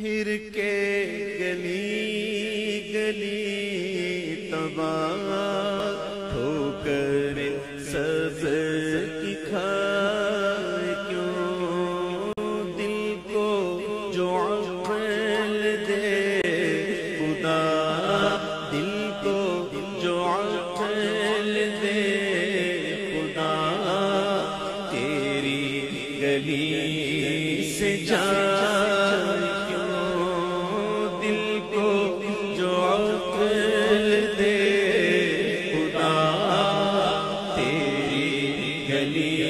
हिरके गली गली तबा ठोकर सब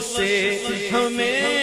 से हमें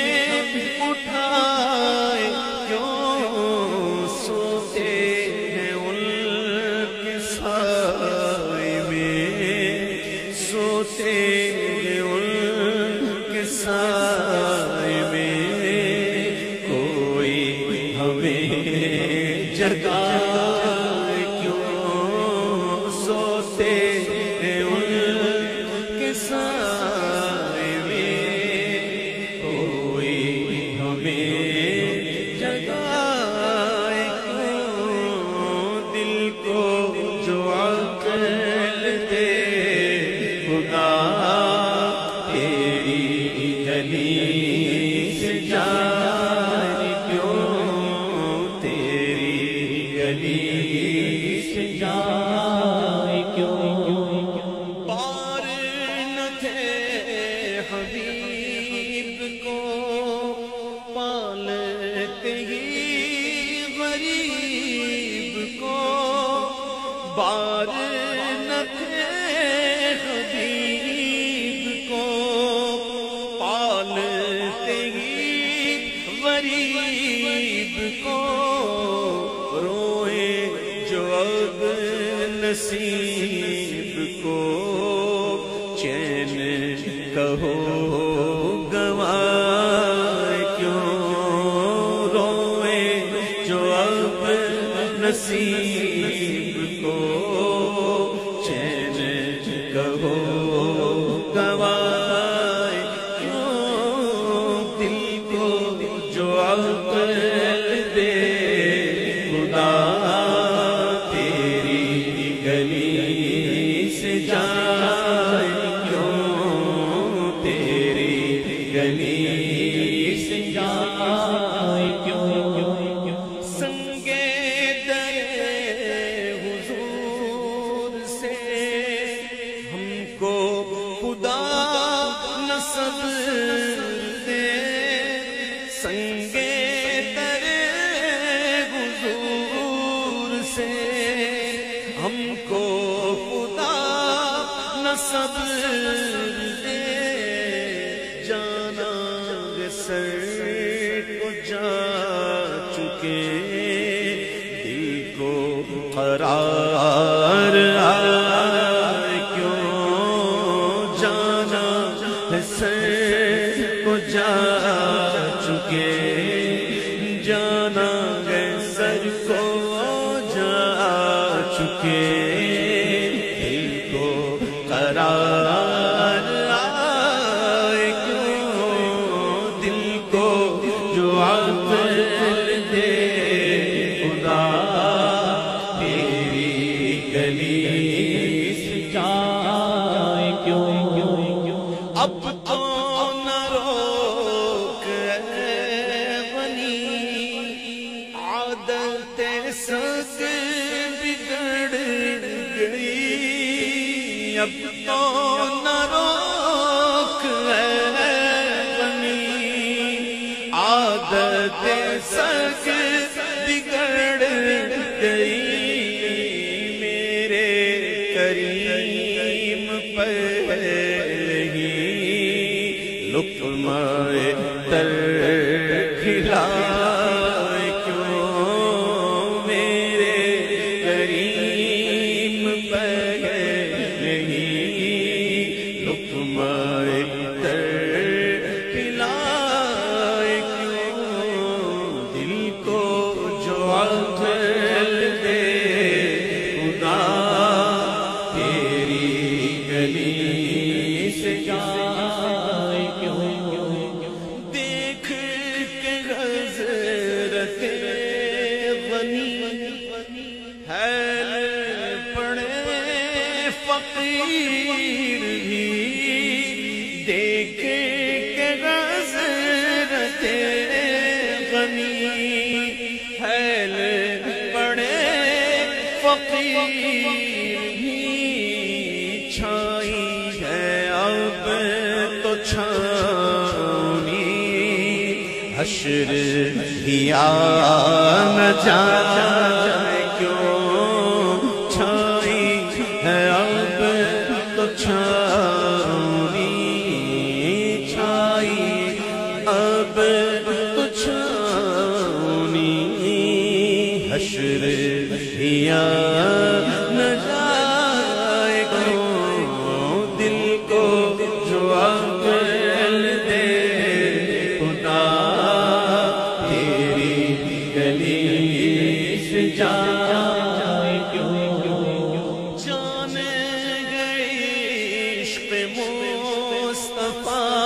गली से यार क्यों तेरी गली से क्यों? पार न थे हबीब को, पालते ही गरीब को, बार नसीब को चैन कहो। सब दे जाना सर को जा चुके। दिल को करार क्यों? जाना सर को जा अब तो न रोक बनी आदत सक बिगड़ गई मेरे करीम पर ही लुकमाए तर फकीर भी देख के हज़रत बनी है पड़े फकीर भी छाई है। अब तो छानी हशर हिया न जाए क्यों? हिया न जाए क्यों दिल को जो अकल दे। खुदा, तेरी गली से जाए क्यों? जाने गए इश्क मुस्तफ़ा।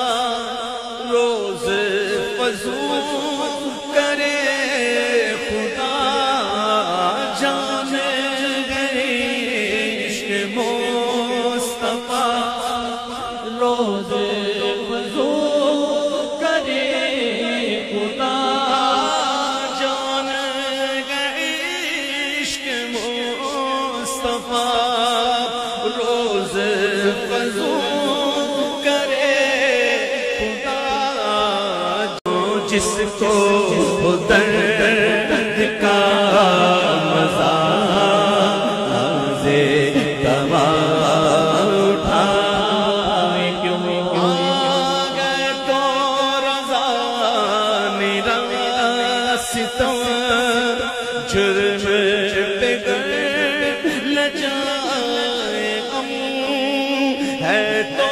है तो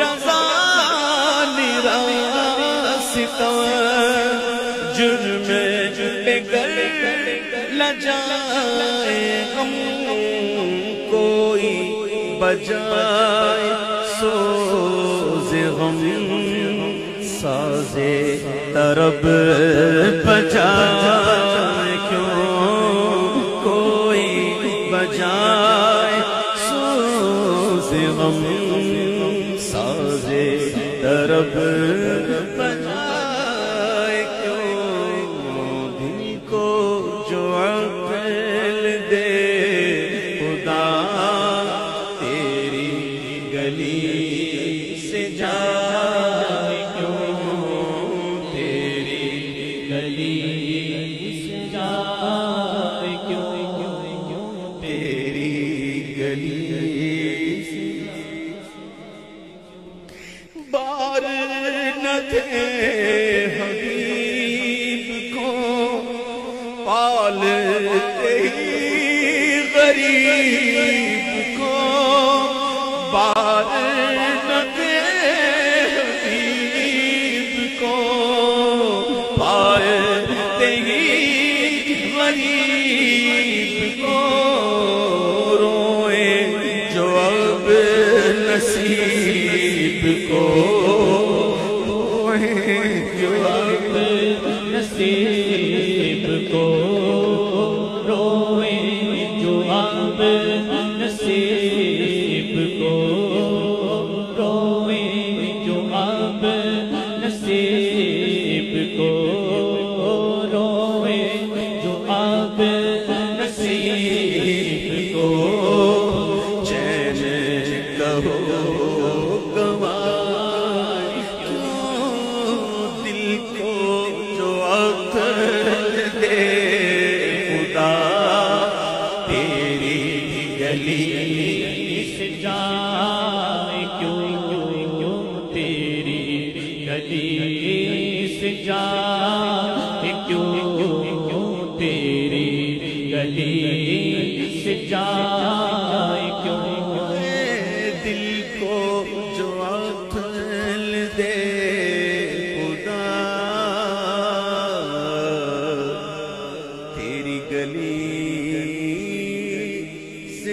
रजा मेरा सितम जुर्म पे लजाए हम कोई बजाए सोजे गम साजे तरब बजाए क्यों तरब थे हबीब को पालते ही गरीब को बार न थे हबीब को पालते ही गरीब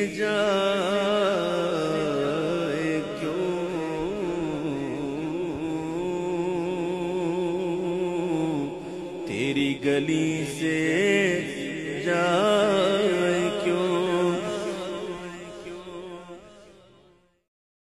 जाए क्यों? तेरी गली से